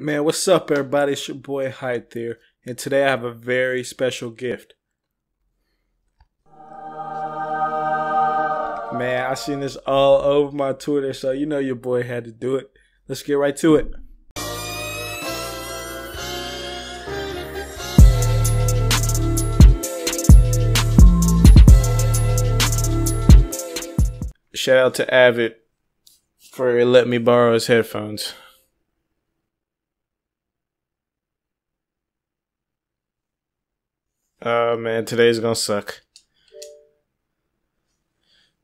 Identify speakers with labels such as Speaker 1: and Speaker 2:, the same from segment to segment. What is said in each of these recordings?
Speaker 1: Man, what's up, everybody? It's your boy Hythe here, and today I have a very special gift. Man, I seen this all over my Twitter, so you know your boy had to do it. Let's get right to it. Shout out to Avid for letting me borrow his headphones. Oh man, today's gonna suck.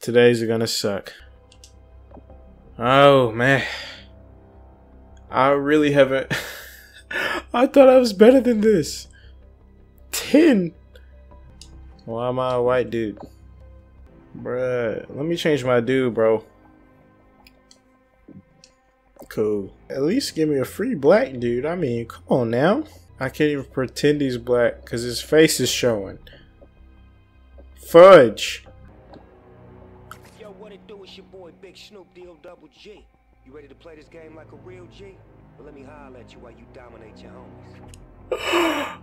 Speaker 1: Today's gonna suck. Oh man. I really haven't. I thought I was better than this. 10. Why am I a white dude? Bruh, let me change my dude, bro. Cool. At least give me a free black dude. I mean, come on now. I can't even pretend he's black because his face is showing. Fudge.
Speaker 2: Yo, what it do? It's your boy Big Snoop D-O double G. You ready to play this game like a real G? Well, let me holler at you while you dominate your homies.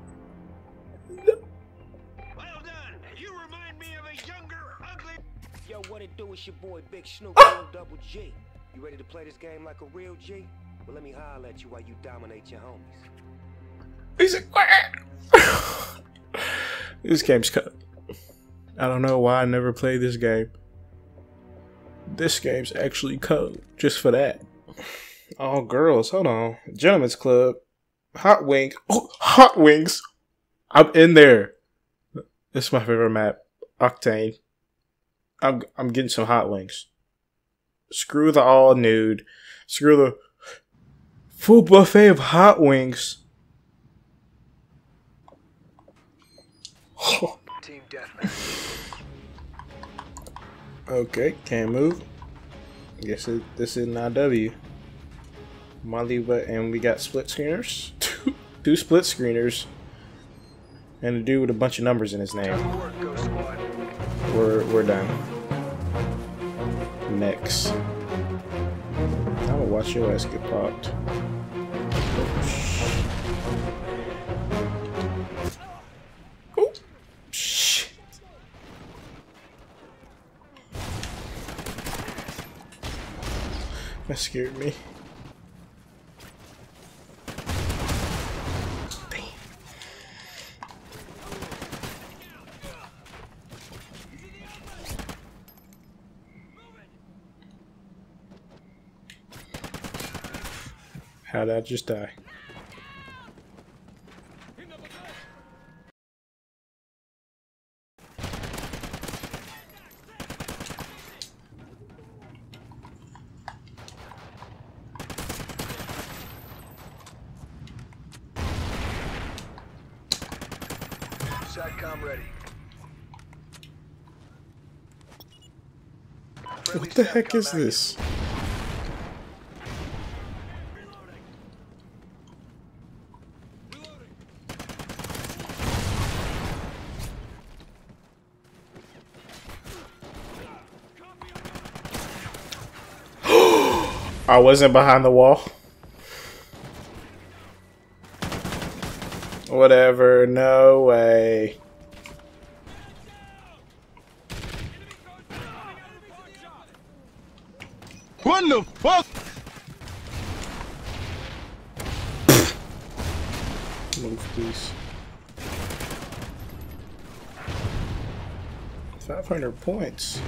Speaker 2: well done. You remind me of a younger, ugly. Yo, what it do? It's your boy Big Snoop ah! D-O double G. You ready to play this game like a real G? Well, let me holler at you while you dominate your homies.
Speaker 1: He's like, this game's cut. I don't know why I never played this game. This game's actually code just for that. Oh, girls, hold on. Gentlemen's Club, Hot Wings. Oh, Hot Wings. I'm in there. This is my favorite map. Octane. I'm I'm getting some hot wings. Screw the all nude. Screw the full buffet of hot wings.
Speaker 2: Team Deathmatch.
Speaker 1: Okay, can't move. Guess it, this is not W. But and we got split screeners. Two, two split screeners. And a dude with a bunch of numbers in his name. We're we're done. Next. I'm gonna watch your ass get popped. That scared me. How'd I just die?
Speaker 2: Satcom ready.
Speaker 1: What the heck is this? I wasn't behind the wall. Whatever, no way.
Speaker 3: What the fuck?
Speaker 1: Move, please. 500 points.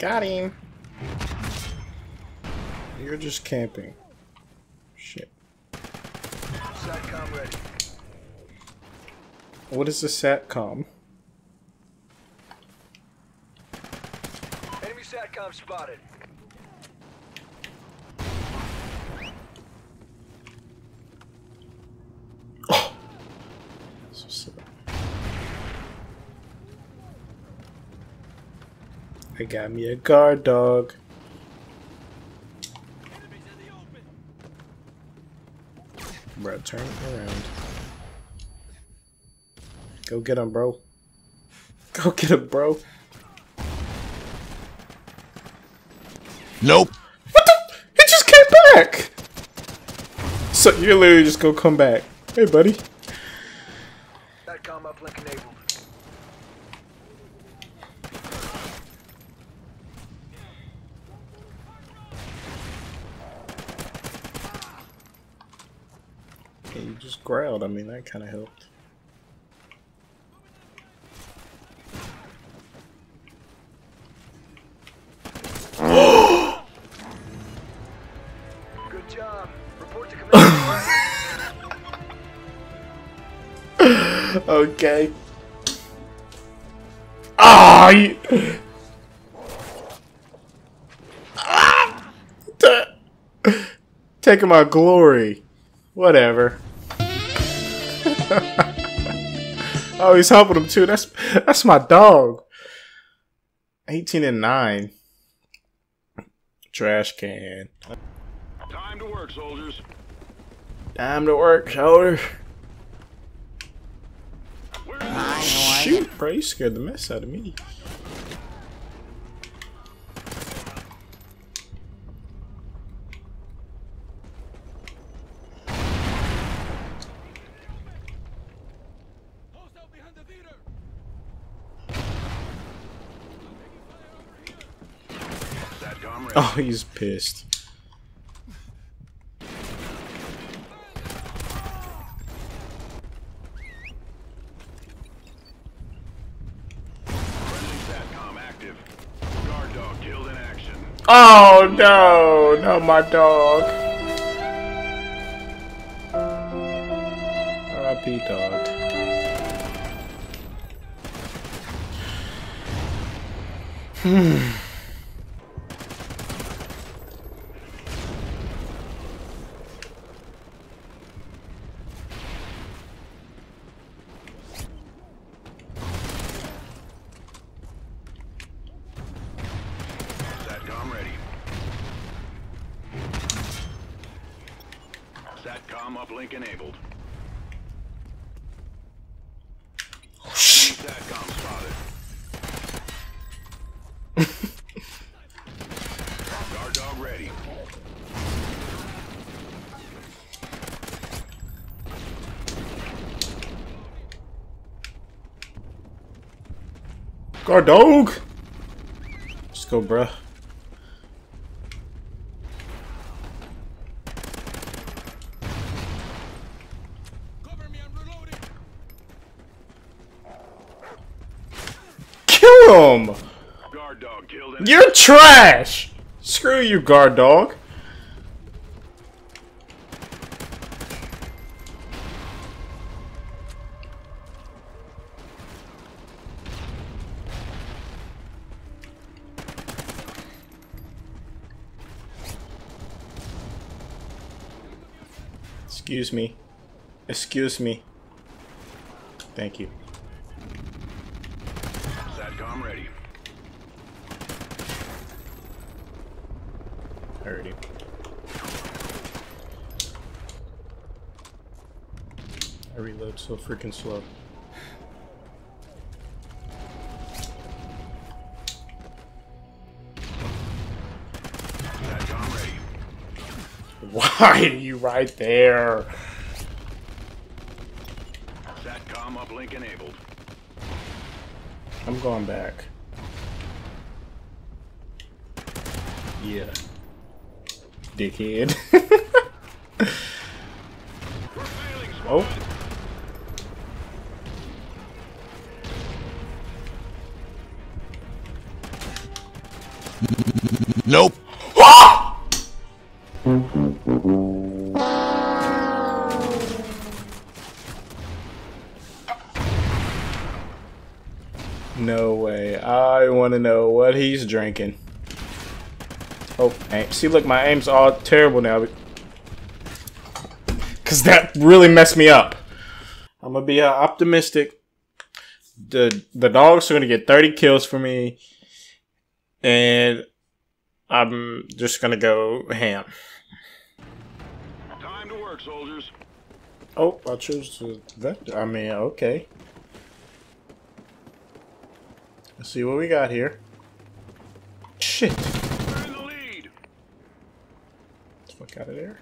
Speaker 1: Got him. You're just camping. Shit.
Speaker 2: Satcom ready.
Speaker 1: What is the SATCOM?
Speaker 2: Enemy Satcom spotted.
Speaker 1: So sad. I got me a guard dog. Bro, turn around. Go get him, bro. Go get him, bro.
Speaker 3: Nope.
Speaker 1: What the? He just came back! So you're literally just gonna come back. Hey, buddy.
Speaker 4: Satcom uplink enabled.
Speaker 1: Yeah, you just growled. I mean, that kind of helped.
Speaker 4: Good job. Report to command.
Speaker 1: Okay. Ah! you- Ah! Ta- Taking my glory. Whatever. oh, he's helping him too. That's that's my dog. 18 and 9. Trash can.
Speaker 3: Time to work, soldiers.
Speaker 1: Time to work, shoulder.
Speaker 3: Where's
Speaker 1: Shoot, bro, you scared the mess out of me.
Speaker 3: Satcom ready.
Speaker 1: Oh, he's pissed.
Speaker 3: Friendly Satcom active. Guard dog killed in action.
Speaker 1: Oh no, not my dog. R.I.P. dog.
Speaker 3: Satcom hmm ready. Satcom uplink enabled. Satcom spotted. Guard dog ready.
Speaker 1: Guard dog. Let's go, bruh. Kill him! You're trash! Screw you, guard dog. Excuse me. Excuse me. Thank you.
Speaker 3: Satcom ready.
Speaker 1: You. I reload so freaking slow. Why are you right there?
Speaker 3: Satcom uplink enabled.
Speaker 1: I'm going back. Yeah. Dickhead. Oh.
Speaker 3: Nope.
Speaker 1: Know what he's drinking. Oh, aim. see, look, my aim's all terrible now. Because that really messed me up. I'm going to be uh, optimistic. The, the dogs are going to get 30 kills for me. and I'm just gonna go ham.
Speaker 3: Time to work, soldiers.
Speaker 1: Oh, I chose the vector. I mean, okay. Let's see what we got here. Shit.
Speaker 3: We're in the lead.
Speaker 1: Fuck out of there.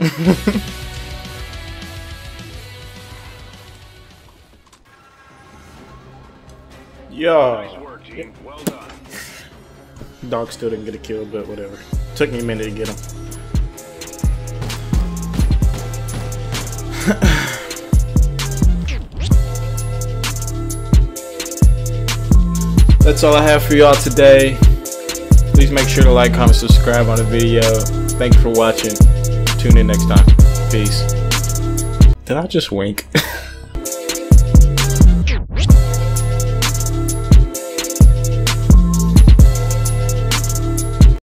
Speaker 3: Nice
Speaker 1: Yo,
Speaker 3: work, team. Well done.
Speaker 1: dog still didn't get a kill, but whatever. Took me a minute to get him. That's all I have for y'all today. Please make sure to like, comment, subscribe on the video. Thank you for watching. Tune in next time. Peace. Did I just wink?